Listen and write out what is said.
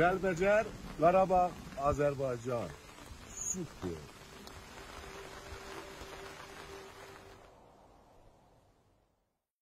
Kəlbəcər, Qarabağ, Azərbaycan. Sütdür.